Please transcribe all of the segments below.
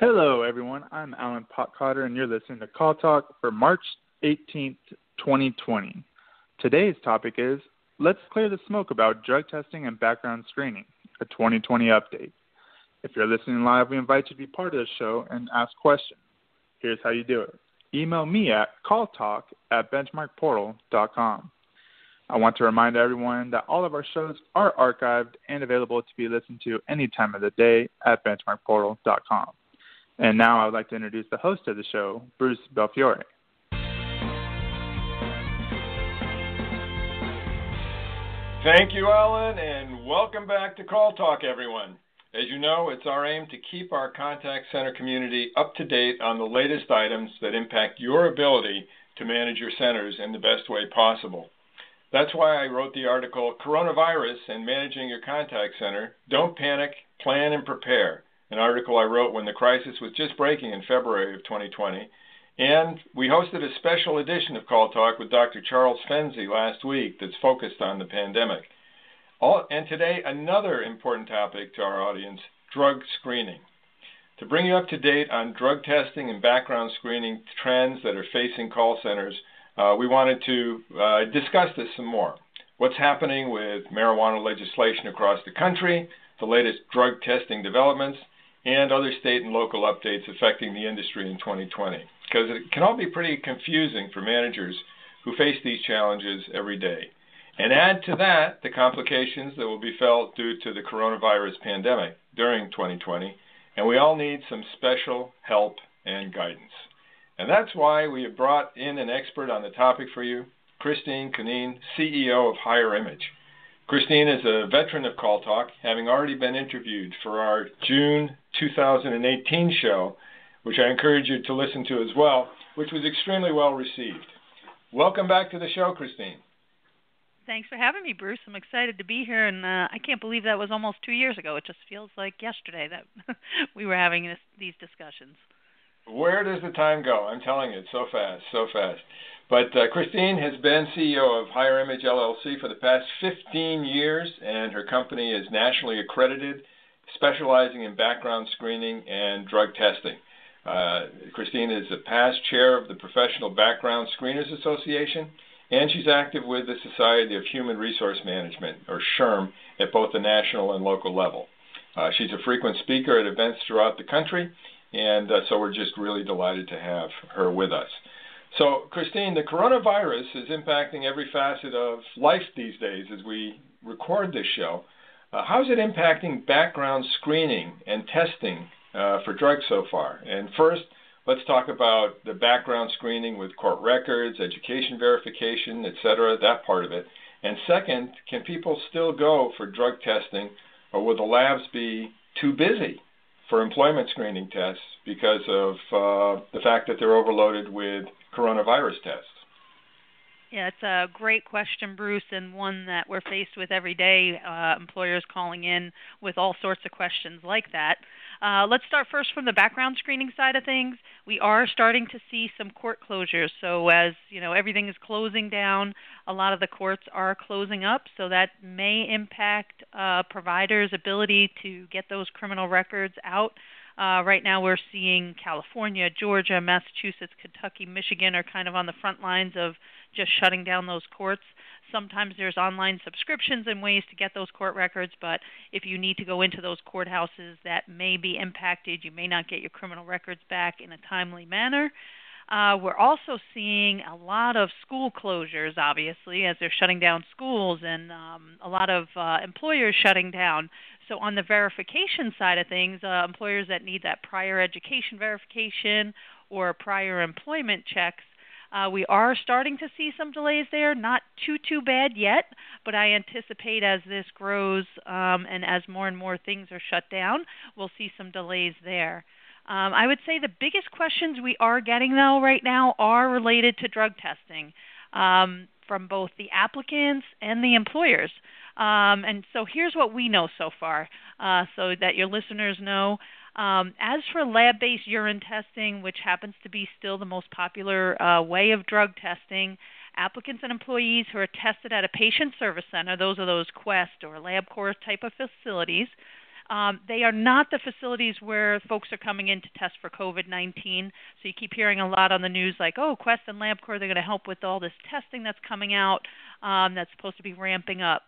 Hello, everyone. I'm Alan Potcotter, and you're listening to Call Talk for March 18th, 2020. Today's topic is Let's Clear the Smoke About Drug Testing and Background Screening, a 2020 update. If you're listening live, we invite you to be part of the show and ask questions. Here's how you do it email me at calltalk at benchmarkportal.com. I want to remind everyone that all of our shows are archived and available to be listened to any time of the day at benchmarkportal.com. And now I would like to introduce the host of the show, Bruce Belfiore. Thank you, Alan, and welcome back to Call Talk, everyone. As you know, it's our aim to keep our contact center community up to date on the latest items that impact your ability to manage your centers in the best way possible. That's why I wrote the article Coronavirus and Managing Your Contact Center Don't Panic, Plan and Prepare an article I wrote when the crisis was just breaking in February of 2020. And we hosted a special edition of Call Talk with Dr. Charles Fenzi last week that's focused on the pandemic. All, and today, another important topic to our audience drug screening. To bring you up to date on drug testing and background screening trends that are facing call centers, uh, we wanted to uh, discuss this some more. What's happening with marijuana legislation across the country, the latest drug testing developments, and other state and local updates affecting the industry in 2020. Because it can all be pretty confusing for managers who face these challenges every day. And add to that the complications that will be felt due to the coronavirus pandemic during 2020, and we all need some special help and guidance. And that's why we have brought in an expert on the topic for you, Christine Cunneen, CEO of Hire Image. Christine is a veteran of Call Talk, having already been interviewed for our June 2018 show, which I encourage you to listen to as well, which was extremely well received. Welcome back to the show, Christine. Thanks for having me, Bruce. I'm excited to be here, and uh, I can't believe that was almost two years ago. It just feels like yesterday that we were having this, these discussions. Where does the time go? I'm telling you, it's so fast, so fast. But uh, Christine has been CEO of Hire Image LLC for the past 15 years, and her company is nationally accredited, specializing in background screening and drug testing. Uh, Christine is a past chair of the Professional Background Screeners Association, and she's active with the Society of Human Resource Management, or SHRM, at both the national and local level. Uh, she's a frequent speaker at events throughout the country, and uh, so we're just really delighted to have her with us. So, Christine, the coronavirus is impacting every facet of life these days as we record this show. Uh, how is it impacting background screening and testing uh, for drugs so far? And first, let's talk about the background screening with court records, education verification, et cetera, that part of it. And second, can people still go for drug testing, or will the labs be too busy for employment screening tests because of uh, the fact that they're overloaded with coronavirus tests? Yeah, it's a great question, Bruce, and one that we're faced with every day. Uh, employers calling in with all sorts of questions like that. Uh, let's start first from the background screening side of things. We are starting to see some court closures. So as you know, everything is closing down. A lot of the courts are closing up, so that may impact uh, providers' ability to get those criminal records out. Uh, right now, we're seeing California, Georgia, Massachusetts, Kentucky, Michigan are kind of on the front lines of just shutting down those courts. Sometimes there's online subscriptions and ways to get those court records, but if you need to go into those courthouses, that may be impacted. You may not get your criminal records back in a timely manner. Uh, we're also seeing a lot of school closures, obviously, as they're shutting down schools, and um, a lot of uh, employers shutting down. So, on the verification side of things, uh, employers that need that prior education verification or prior employment checks, uh, we are starting to see some delays there. Not too too bad yet, but I anticipate as this grows um, and as more and more things are shut down, we'll see some delays there. Um, I would say the biggest questions we are getting though right now are related to drug testing um, from both the applicants and the employers. Um, and so here's what we know so far, uh, so that your listeners know. Um, as for lab based urine testing, which happens to be still the most popular uh, way of drug testing, applicants and employees who are tested at a patient service center, those are those Quest or LabCorp type of facilities, Um, they are not the facilities where folks are coming in to test for COVID 19. So you keep hearing a lot on the news like, oh, Quest and LabCorp, they're going to help with all this testing that's coming out um, that's supposed to be ramping up.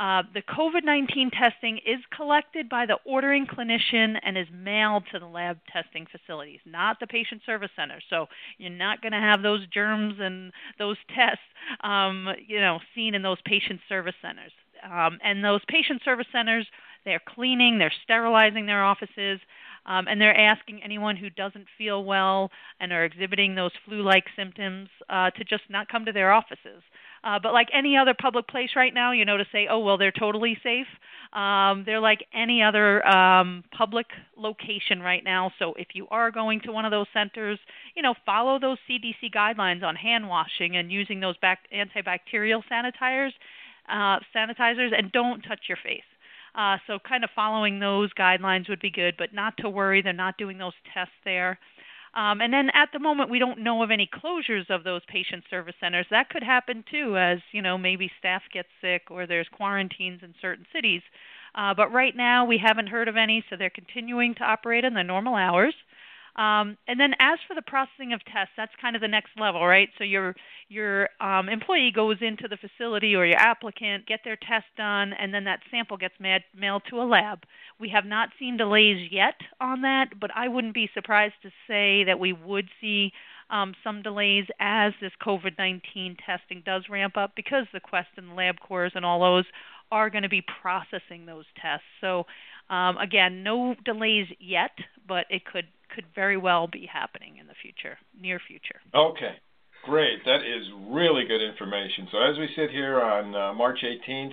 Uh, the COVID 19 testing is collected by the ordering clinician and is mailed to the lab testing facilities, not the patient service center. So you're not going to have those germs and those tests, um, you know, seen in those patient service centers. Um, and those patient service centers, they're cleaning, they're sterilizing their offices, um, and they're asking anyone who doesn't feel well and are exhibiting those flu-like symptoms uh, to just not come to their offices. Uh, but like any other public place right now, you know, to say, oh, well, they're totally safe. Um, they're like any other um, public location right now. So if you are going to one of those centers, you know, follow those CDC guidelines on hand washing and using those back- antibacterial sanitizers, uh, sanitizers, and don't touch your face. Uh, so kind of following those guidelines would be good, but not to worry. They're not doing those tests there. Um, and then at the moment, we don't know of any closures of those patient service centers. That could happen too, as you know, maybe staff gets sick or there's quarantines in certain cities. Uh, but right now, we haven't heard of any, so they're continuing to operate in their normal hours. Um, and then as for the processing of tests, that's kind of the next level, right? So your your um, employee goes into the facility or your applicant, get their test done, and then that sample gets mad, mailed to a lab. We have not seen delays yet on that, but I wouldn't be surprised to say that we would see um, some delays as this COVID 19 testing does ramp up because the Quest and LabCorps and all those are going to be processing those tests. So, um, again, no delays yet, but it could could very well be happening in the future, near future. Okay, great. That is really good information. So as we sit here on uh, March 18th,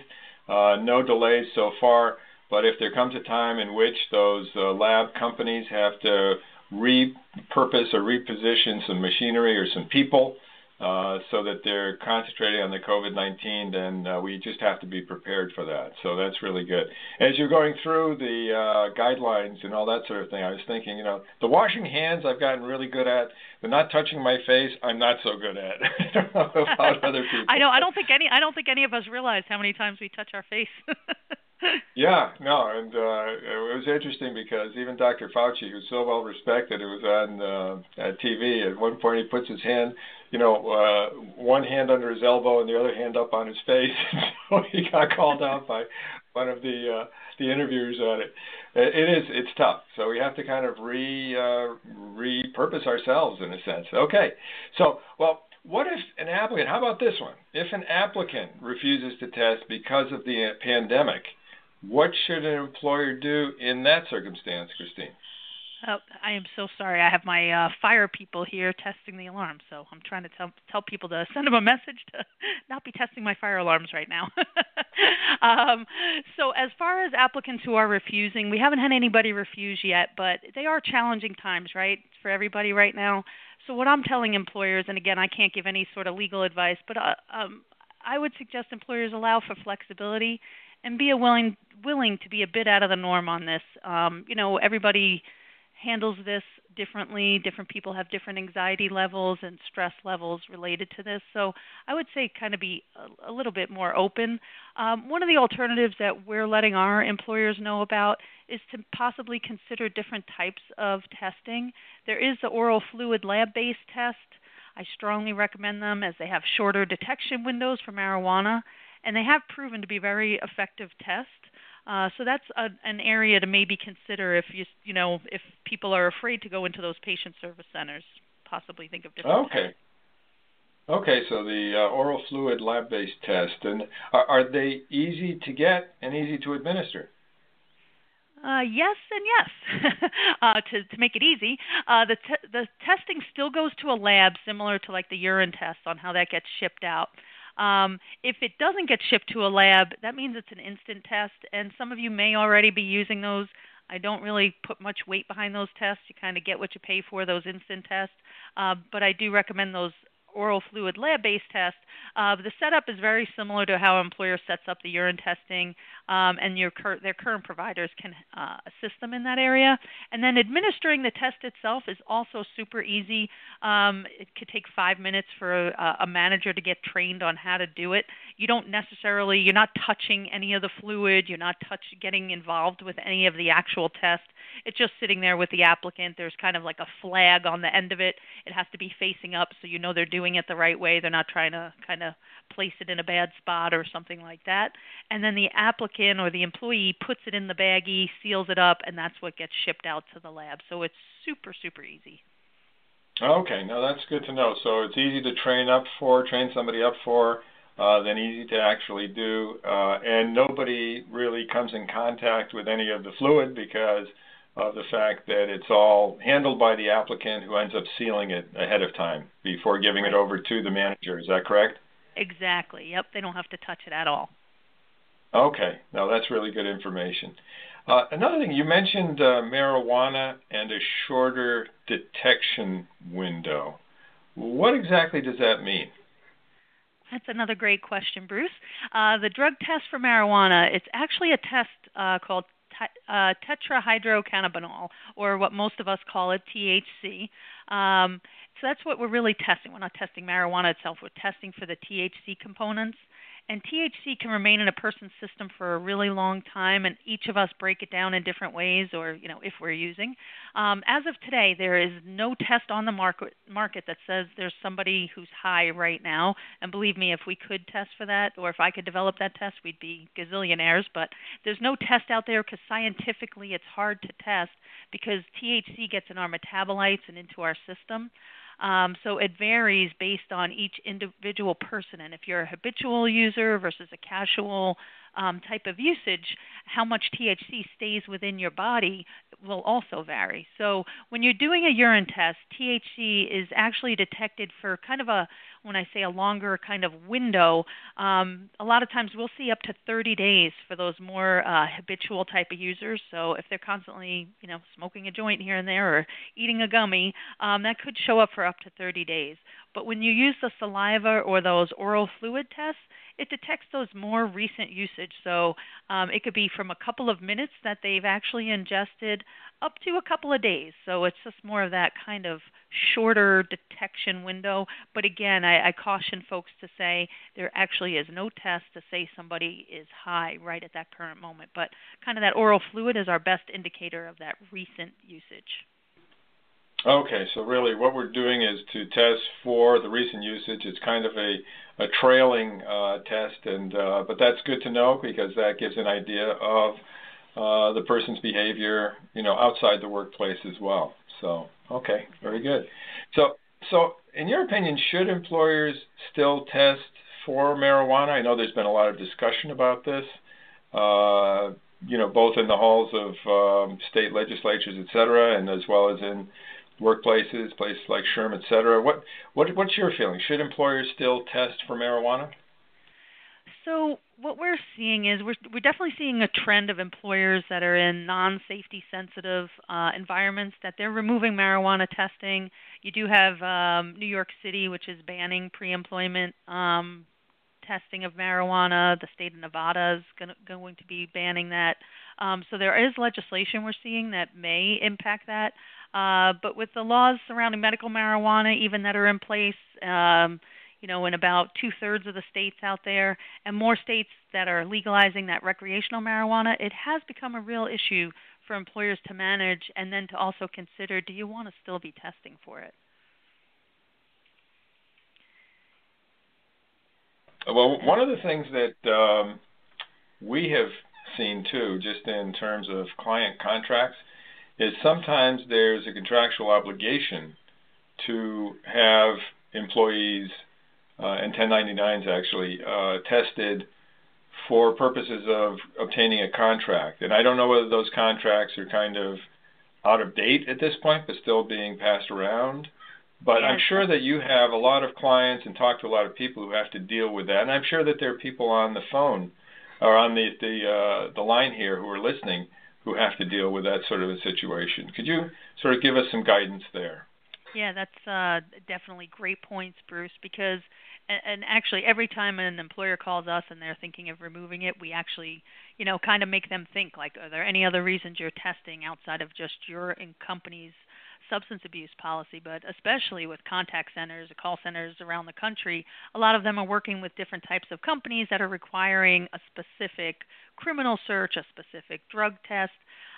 uh, no delays so far. But if there comes a time in which those uh, lab companies have to repurpose or reposition some machinery or some people uh, so that they're concentrating on the COVID-19, then uh, we just have to be prepared for that. So that's really good. As you're going through the uh, guidelines and all that sort of thing, I was thinking, you know, the washing hands I've gotten really good at. The not touching my face, I'm not so good at. I don't know about other people. I know. I don't think any. I don't think any of us realize how many times we touch our face. yeah, no, and uh, it was interesting because even Dr. Fauci, who's so well respected, it was on uh, at TV. At one point, he puts his hand, you know, uh, one hand under his elbow and the other hand up on his face. so he got called out by one of the uh, the interviewers on it. It is it's tough, so we have to kind of re uh, repurpose ourselves in a sense. Okay, so well, what if an applicant? How about this one? If an applicant refuses to test because of the pandemic what should an employer do in that circumstance, Christine? Oh, I am so sorry. I have my uh, fire people here testing the alarm, so I'm trying to tell tell people to send them a message to not be testing my fire alarms right now. um, so, as far as applicants who are refusing, we haven't had anybody refuse yet, but they are challenging times, right, for everybody right now. So, what I'm telling employers, and again, I can't give any sort of legal advice, but uh, um, I would suggest employers allow for flexibility and be a willing willing to be a bit out of the norm on this. Um, you know, everybody handles this differently. Different people have different anxiety levels and stress levels related to this. So I would say kind of be a, a little bit more open. Um, one of the alternatives that we're letting our employers know about is to possibly consider different types of testing. There is the oral fluid lab based test. I strongly recommend them as they have shorter detection windows for marijuana and they have proven to be very effective tests. Uh, so that's a, an area to maybe consider if you you know if people are afraid to go into those patient service centers, possibly think of different. Okay. Tests. Okay, so the uh, oral fluid lab-based test, and are, are, they easy to get and easy to administer? Uh, yes and yes. uh, to to make it easy, uh, the te- the testing still goes to a lab similar to like the urine test on how that gets shipped out. Um, if it doesn't get shipped to a lab, that means it's an instant test, and some of you may already be using those. I don't really put much weight behind those tests. You kind of get what you pay for, those instant tests. Uh, but I do recommend those oral fluid lab-based test, uh, the setup is very similar to how employer sets up the urine testing, um, and your cur- their current providers can uh, assist them in that area. And then administering the test itself is also super easy. Um, it could take five minutes for a, a manager to get trained on how to do it. You don't necessarily, you're not touching any of the fluid, you're not touch, getting involved with any of the actual test. It's just sitting there with the applicant. There's kind of like a flag on the end of it. It has to be facing up so you know they're doing it the right way. They're not trying to kind of place it in a bad spot or something like that. And then the applicant or the employee puts it in the baggie, seals it up, and that's what gets shipped out to the lab. So it's super, super easy. Okay, now that's good to know. So it's easy to train up for, train somebody up for, uh, then easy to actually do, uh, and nobody really comes in contact with any of the fluid because of the fact that it's all handled by the applicant who ends up sealing it ahead of time before giving it over to the manager. Is that correct? Exactly. Yep. They don't have to touch it at all. Okay. Now that's really good information. Uh, another thing, you mentioned uh, marijuana and a shorter detection window. What exactly does that mean? That's another great question, Bruce. Uh, the drug test for marijuana, it's actually a test uh, called uh, tetrahydrocannabinol, or what most of us call it, THC. Um, so that's what we're really testing. We're not testing marijuana itself. We're testing for the THC components. And THC can remain in a person's system for a really long time, and each of us break it down in different ways, or you know, if we're using. Um, as of today, there is no test on the market market that says there's somebody who's high right now. And believe me, if we could test for that, or if I could develop that test, we'd be gazillionaires. But there's no test out there because scientifically it's hard to test because THC gets in our metabolites and into our system. Um, so it varies based on each individual person. And if you're a habitual user versus a casual um, type of usage, how much THC stays within your body will also vary. So when you're doing a urine test, THC is actually detected for kind of a when I say a longer kind of window, um, a lot of times we'll see up to 30 days for those more uh, habitual type of users. So if they're constantly, you know, smoking a joint here and there or eating a gummy, um, that could show up for up to 30 days. But when you use the saliva or those oral fluid tests, it detects those more recent usage. So um, it could be from a couple of minutes that they've actually ingested up to a couple of days. So it's just more of that kind of shorter detection window. But again, I, I caution folks to say there actually is no test to say somebody is high right at that current moment. But kind of that oral fluid is our best indicator of that recent usage. Okay, so really what we're doing is to test for the recent usage. It's kind of a, a trailing uh, test, and uh, but that's good to know because that gives an idea of uh, the person's behavior, you know, outside the workplace as well. So, okay, very good. So, so in your opinion, should employers still test for marijuana? I know there's been a lot of discussion about this. Uh, you know, both in the halls of um, state legislatures, et cetera, and as well as in workplaces, places like SHRM, et cetera. What, what, what's your feeling? Should employers still test for marijuana? So what we're seeing is we're we're definitely seeing a trend of employers that are in non-safety sensitive uh, environments that they're removing marijuana testing. You do have um, New York City, which is banning pre-employment um, testing of marijuana. The state of Nevada is going, going to be banning that. Um, so there is legislation we're seeing that may impact that. Uh, but with the laws surrounding medical marijuana, even that are in place, um, you know, in about two thirds of the states out there, and more states that are legalizing that recreational marijuana, it has become a real issue for employers to manage and then to also consider do you want to still be testing for it? Well, one of the things that um, we have seen too, just in terms of client contracts, is sometimes there's a contractual obligation to have employees and 1099s actually uh, tested for purposes of obtaining a contract. And I don't know whether those contracts are kind of out of date at this point, but still being passed around. But I'm sure that you have a lot of clients and talk to a lot of people who have to deal with that. And I'm sure that there are people on the phone or on the the uh, the line here who are listening who have to deal with that sort of a situation. Could you sort of give us some guidance there? Yeah, that's uh, definitely great points, Bruce. Because and, actually, every time an employer calls us and they're thinking of removing it, we actually, you know, kind of make them think like, are there any other reasons you're testing outside of just your company's substance abuse policy, but especially with contact centers, call centers around the country, a lot of them are working with different types of companies that are requiring a specific criminal search, a specific drug test.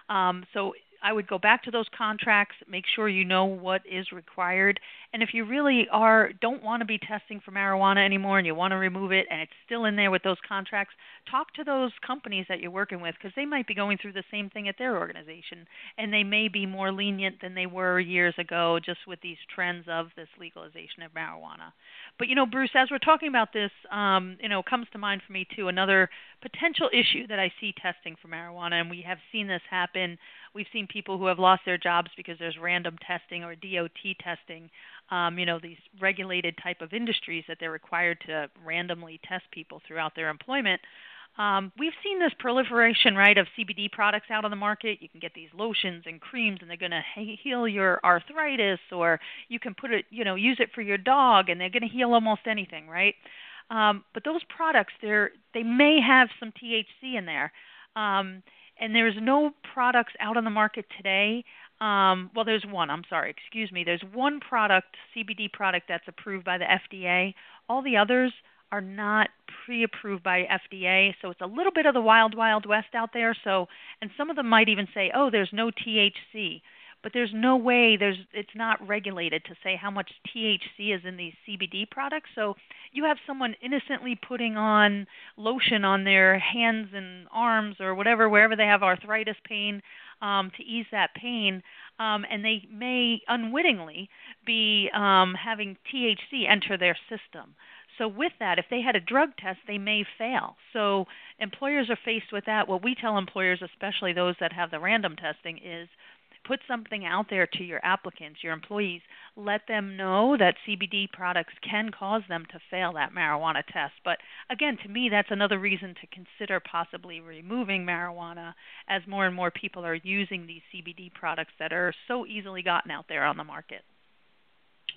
Um, so I would go back to those contracts, make sure you know what is required, and if you really are don't want to be testing for marijuana anymore and you want to remove it and it's still in there with those contracts, talk to those companies that you're working with because they might be going through the same thing at their organization and they may be more lenient than they were years ago just with these trends of this legalization of marijuana. But you know, Bruce, as we're talking about this, um, you know, comes to mind for me too another potential issue that I see testing for marijuana, and we have seen this happen. We've seen people who have lost their jobs because there's random testing or DOT testing. Um, you know, these regulated type of industries that they're required to randomly test people throughout their employment. Um, we've seen this proliferation, right, of CBD products out on the market. You can get these lotions and creams, and they're going to heal your arthritis, or you can put it, you know, use it for your dog, and they're going to heal almost anything, right? Um, but those products, they're they may have some THC in there, um, and there's no products out on the market today. Um, well, there's one. I'm sorry, excuse me. There's one product, CBD product, that's approved by the FDA. All the others are not pre-approved by FDA, so it's a little bit of the wild wild west out there. So, and some of them might even say, "Oh, there's no THC." But there's no way there's it's not regulated to say how much THC is in these CBD products. So you have someone innocently putting on lotion on their hands and arms or whatever wherever they have arthritis pain um, to ease that pain, um, and they may unwittingly be um, having THC enter their system. So with that, if they had a drug test, they may fail. So employers are faced with that. What we tell employers, especially those that have the random testing, is put something out there to your applicants, your employees. Let them know that CBD products can cause them to fail that marijuana test. But again, to me, that's another reason to consider possibly removing marijuana as more and more people are using these CBD products that are so easily gotten out there on the market.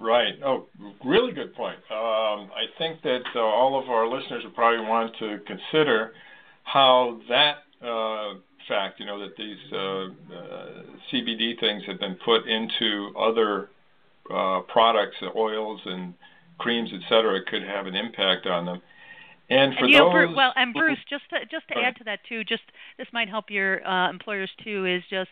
Right. Oh, really good point. Um, I think that uh, all of our listeners would probably want to consider how that uh, fact, you know, that these uh, uh CBD things have been put into other uh, products, oils and creams, et cetera, could have an impact on them. And for and, those, know, Bruce, well, and Bruce, just to just to add to that too, just this might help your uh, employers too, is just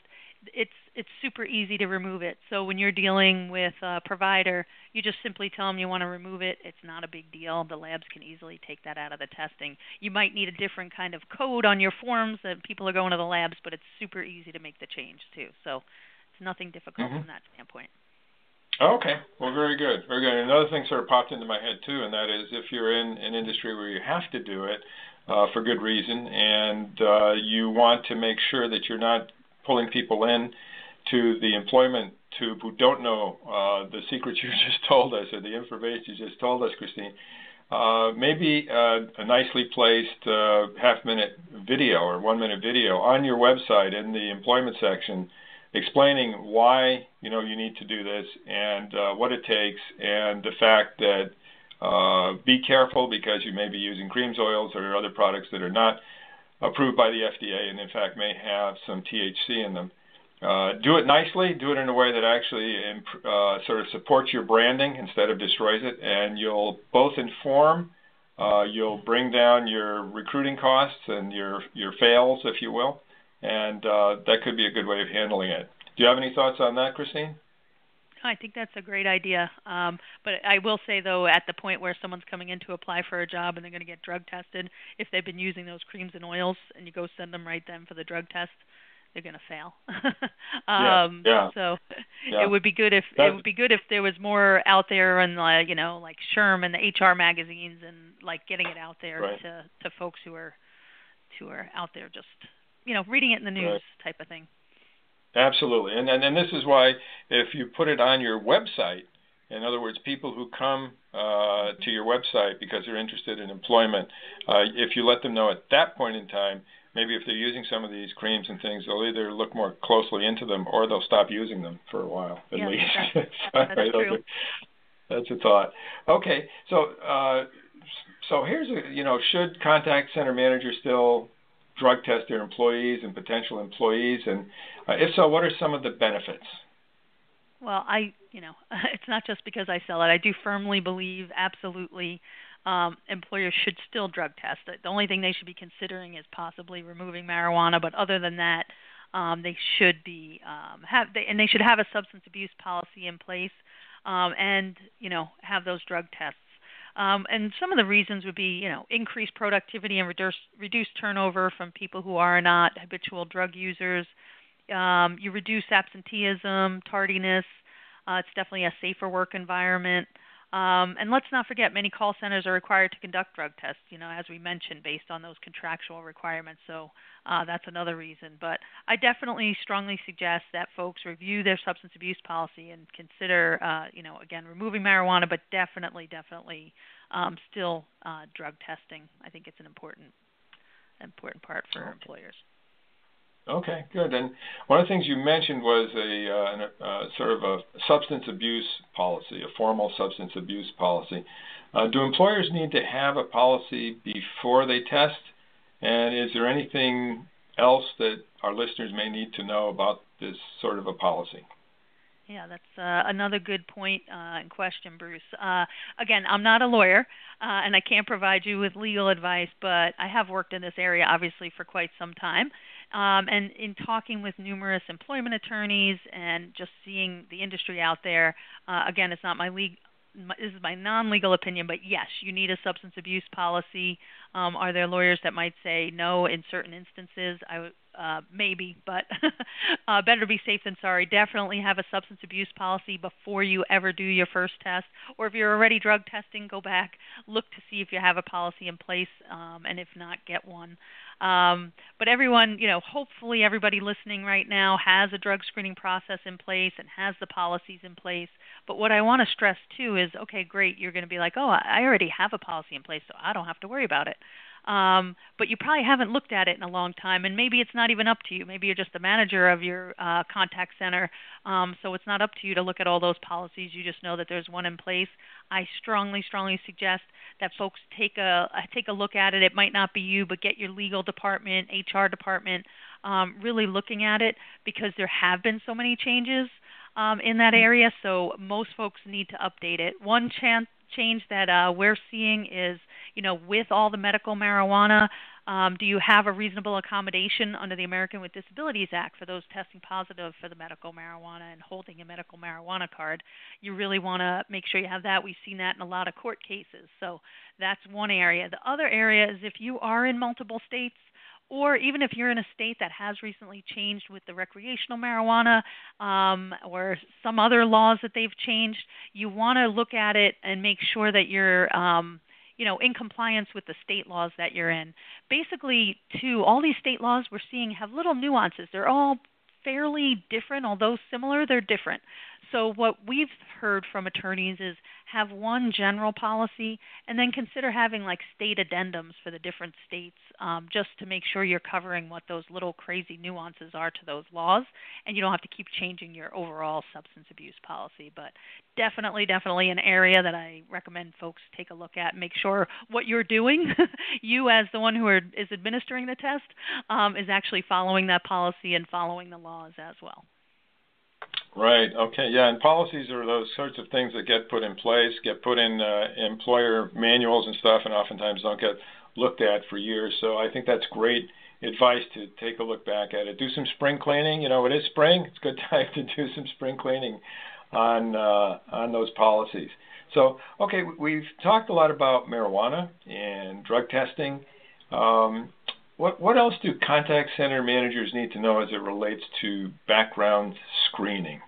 it's it's super easy to remove it. So when you're dealing with a provider, you just simply tell them you want to remove it. It's not a big deal. The labs can easily take that out of the testing. You might need a different kind of code on your forms that people are going to the labs, but it's super easy to make the change too. So it's nothing difficult mm-hmm. from that standpoint. Okay, well, very good, very good. Another thing sort of popped into my head too, and that is if you're in an industry where you have to do it uh, for good reason, and uh, you want to make sure that you're not pulling people in to the employment tube who don't know uh, the secrets you just told us or the information you just told us, Christine. Uh, maybe uh, a nicely placed uh, half minute video or one minute video on your website in the employment section explaining why you know you need to do this and uh, what it takes and the fact that uh, be careful because you may be using creams oils or other products that are not approved by the FDA and in fact may have some THC in them. Uh, do it nicely. Do it in a way that actually imp- uh, sort of supports your branding instead of destroys it, and you'll both inform. Uh, you'll bring down your recruiting costs and your your fails, if you will, and uh, that could be a good way of handling it. Do you have any thoughts on that, Christine? I think that's a great idea. Um, but I will say though, at the point where someone's coming in to apply for a job and they're going to get drug tested, if they've been using those creams and oils, and you go send them right then for the drug test, they're going to fail. um, yeah, yeah. So yeah. it would be good if That's, it would be good if there was more out there and uh, you know like SHRM and the HR magazines and like getting it out there right. to to folks who are who are out there just you know reading it in the news right. type of thing. Absolutely, and, and and this is why if you put it on your website, in other words, people who come uh, to your website because they're interested in employment, uh, if you let them know at that point in time maybe if they're using some of these creams and things, they'll either look more closely into them or they'll stop using them for a while at yeah, least. That's, that's right, true. That's a thought. Okay, so uh, so here's a you know should contact center managers still drug test their employees and potential employees, and uh, if so, what are some of the benefits? Well, I, you know, it's not just because I sell it. I do firmly believe, absolutely, um, employers should still drug test. The only thing they should be considering is possibly removing marijuana, but other than that, um, they should be um, have they, and they should have a substance abuse policy in place, um, and you know have those drug tests. Um, and some of the reasons would be, you know, increased productivity and reduce, reduced turnover from people who are not habitual drug users. Um, you reduce absenteeism, tardiness. Uh, it's definitely a safer work environment. Um, and let's not forget, many call centers are required to conduct drug tests, you know, as we mentioned, based on those contractual requirements. So uh, that's another reason. But I definitely strongly suggest that folks review their substance abuse policy and consider, uh, you know, again, removing marijuana, but definitely, definitely um, still uh, drug testing. I think it's an important, important part for okay. employers. Okay, good. And one of the things you mentioned was a uh, uh, sort of a substance abuse policy, a formal substance abuse policy. Uh, do employers need to have a policy before they test? And is there anything else that our listeners may need to know about this sort of a policy? Yeah, that's uh, another good point uh, and question, Bruce. Uh, again, I'm not a lawyer, uh, and I can't provide you with legal advice, but I have worked in this area obviously for quite some time. Um, and in talking with numerous employment attorneys and just seeing the industry out there, uh, again, it's not my legal this is my non-legal opinion, but yes, you need a substance abuse policy. Um, are there lawyers that might say no in certain instances? I uh, maybe, but uh, better be safe than sorry. Definitely have a substance abuse policy before you ever do your first test, or if you're already drug testing, go back look to see if you have a policy in place, um, and if not, get one. Um, but everyone, you know, hopefully everybody listening right now has a drug screening process in place and has the policies in place. But what I want to stress too is, okay, great, you're going to be like, oh, I already have a policy in place, so I don't have to worry about it um, but you probably haven't looked at it in a long time, and maybe it's not even up to you. Maybe you're just the manager of your uh, contact center, um, so it's not up to you to look at all those policies. You just know that there's one in place. I strongly, strongly suggest that folks take a take a look at it. It might not be you, but get your legal department, HR department, um, really looking at it because there have been so many changes um, in that area. So most folks need to update it. One chance change that uh, we're seeing is, you know, with all the medical marijuana, um, do you have a reasonable accommodation under the American with Disabilities Act for those testing positive for the medical marijuana and holding a medical marijuana card? You really want to make sure you have that. We've seen that in a lot of court cases. So that's one area. The other area is if you are in multiple states, or even if you're in a state that has recently changed with the recreational marijuana um, or some other laws that they've changed, you want to look at it and make sure that you're um, you know in compliance with the state laws that you're in. Basically, too, all these state laws we're seeing have little nuances. They're all fairly different, although similar, they're different. So, what we've heard from attorneys is have one general policy and then consider having like state addendums for the different states um, just to make sure you're covering what those little crazy nuances are to those laws and you don't have to keep changing your overall substance abuse policy. But definitely, definitely an area that I recommend folks take a look at. Make sure what you're doing, you as the one who are, is administering the test, um, is actually following that policy and following the laws as well. Right. Okay. Yeah. And policies are those sorts of things that get put in place, get put in uh, employer manuals and stuff, and oftentimes don't get looked at for years. So I think that's great advice to take a look back at it. Do some spring cleaning. You know, it is spring. It's a good time to do some spring cleaning on uh, on those policies. So, okay, we've talked a lot about marijuana and drug testing. Um, what, what else do contact center managers need to know as it relates to background screening?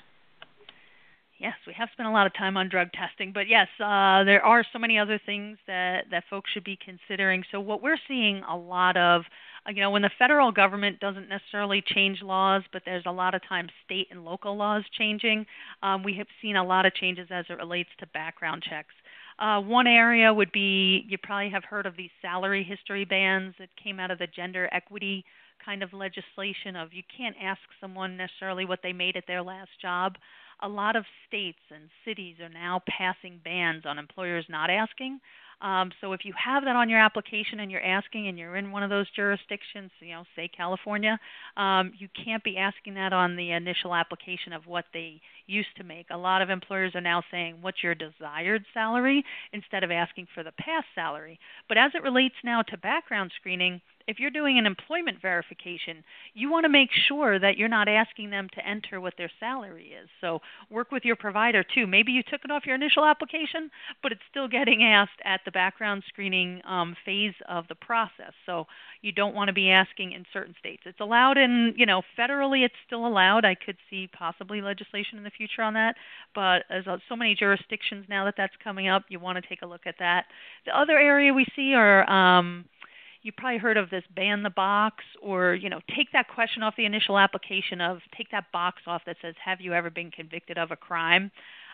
Yes, we have spent a lot of time on drug testing, but yes, uh, there are so many other things that, that folks should be considering. So, what we're seeing a lot of, you know, when the federal government doesn't necessarily change laws, but there's a lot of times state and local laws changing, um, we have seen a lot of changes as it relates to background checks. Uh, one area would be you probably have heard of these salary history bans that came out of the gender equity kind of legislation of you can't ask someone necessarily what they made at their last job. A lot of states and cities are now passing bans on employers not asking. Um, so if you have that on your application and you're asking and you're in one of those jurisdictions, you know, say California, um, you can't be asking that on the initial application of what they used to make. A lot of employers are now saying, what's your desired salary instead of asking for the past salary. But as it relates now to background screening, if you're doing an employment verification, you want to make sure that you're not asking them to enter what their salary is. So work with your provider too. Maybe you took it off your initial application, but it's still getting asked at the background screening um, phase of the process. So you don't want to be asking in certain states. It's allowed in, you know, federally it's still allowed. I could see possibly legislation in the future on that, but as so many jurisdictions now that that's coming up, you want to take a look at that. The other area we see are um, you probably heard of this ban the box or you know take that question off the initial application of take that box off that says have you ever been convicted of a crime?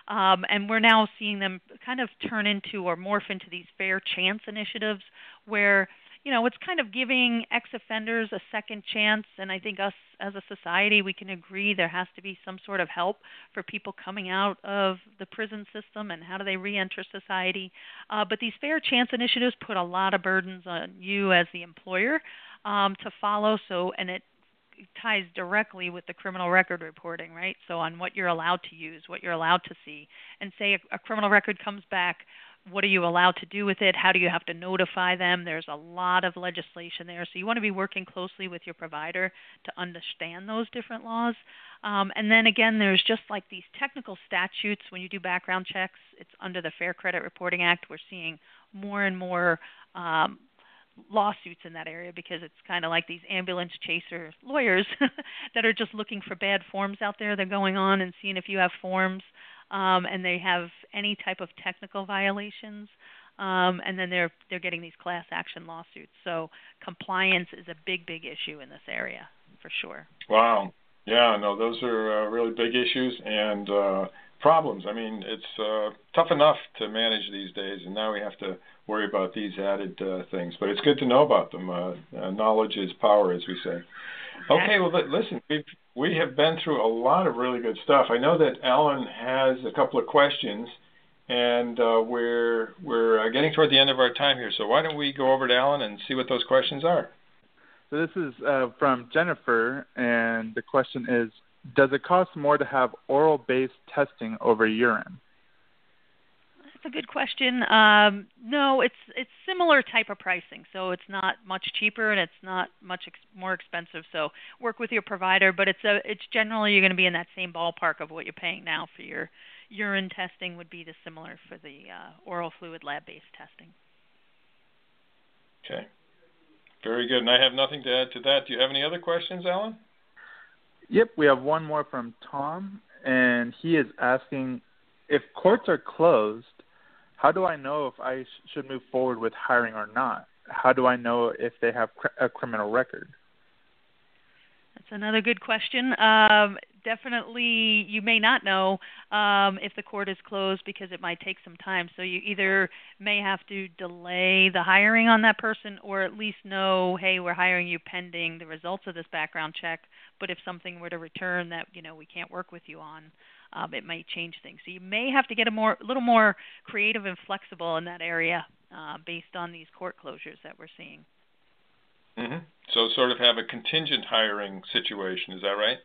Um, and we're now seeing them kind of turn into or morph into these fair chance initiatives where you know, it's kind of giving ex offenders a second chance. And I think us as a society, we can agree there has to be some sort of help for people coming out of the prison system and how do they reenter society. Uh, but these fair chance initiatives put a lot of burdens on you as the employer um, to follow. So, and it ties directly with the criminal record reporting, right? So on what you're allowed to use, what you're allowed to see, and say a, a criminal record comes back what are you allowed to do with it? How do you have to notify them? There's a lot of legislation there. So you want to be working closely with your provider to understand those different laws. Um, and then again, there's just like these technical statutes when you do background checks. It's under the Fair Credit Reporting Act. We're seeing more and more um, lawsuits in that area because it's kind of like these ambulance chaser lawyers that are just looking for bad forms out there. They're going on and seeing if you have forms um, and they have any type of technical violations. Um, and then they're they're getting these class action lawsuits. So compliance is a big, big issue in this area for sure. Wow. Yeah. No, those are uh, really big issues and uh, problems. I mean, it's uh, tough enough to manage these days, and now we have to worry about these added uh, things. But it's good to know about them. Uh, uh, knowledge is power, as we say. Okay. Well, listen, we've we have been through a lot of really good stuff. I know that Alan has a couple of questions, and uh, we're we're uh, getting toward the end of our time here. So why don't we go over to Alan and see what those questions are? So this is uh, from Jennifer, and the question is: Does it cost more to have oral-based testing over urine? That's a good question. Um, no, it's it's similar type of pricing, so it's not much cheaper and it's not much ex- more expensive. So work with your provider, but it's a it's generally you're going to be in that same ballpark of what you're paying now for your urine testing would be the similar for the uh, oral fluid lab-based testing. Okay, very good. And I have nothing to add to that. Do you have any other questions, Alan? Yep, we have one more from Tom, and he is asking if courts are closed how do I know if I sh- should move forward with hiring or not? How do I know if they have cr- a criminal record? That's another good question. Um, definitely, you may not know um, if the court is closed because it might take some time. So you either may have to delay the hiring on that person, or at least know, hey, we're hiring you pending the results of this background check. But if something were to return that you know we can't work with you on, um, it might change things. So you may have to get a more, a little more creative and flexible in that area uh, based on these court closures that we're seeing. Mm-hmm. So sort of have a contingent hiring situation. Is that right?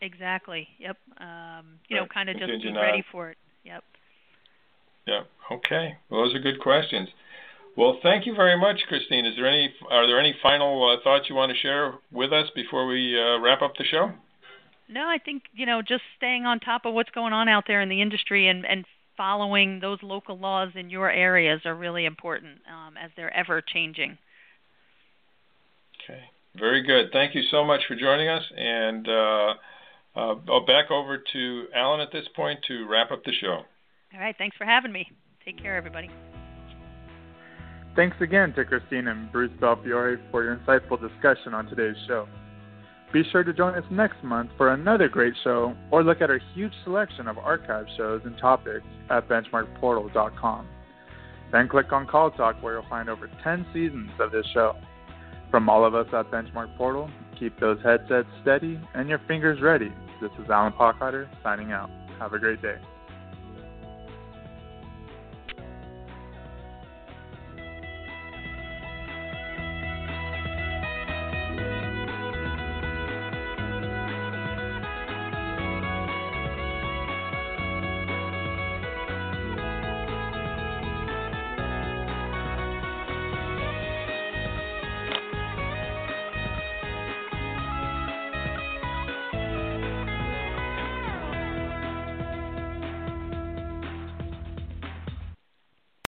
Exactly. Yep. Um, you right. know, kind of just be ready for it. Yep. Yeah. Okay. Well, those are good questions. Well, thank you very much, Christine. Is there any are there any final uh, thoughts you want to share with us before we uh, wrap up the show? No, I think you know just staying on top of what's going on out there in the industry and and following those local laws in your areas are really important um, as they're ever changing. Okay, very good. Thank you so much for joining us, and uh, uh, back over to Alan at this point to wrap up the show. All right, thanks for having me. Take care, everybody. Thanks again to Christine and Bruce Belfiore for your insightful discussion on today's show. Be sure to join us next month for another great show or look at our huge selection of archive shows and topics at benchmarkportal.com. Then click on Call Talk where you'll find over 10 seasons of this show. From all of us at Benchmark Portal, keep those headsets steady and your fingers ready. This is Alan Pockhotter signing out. Have a great day.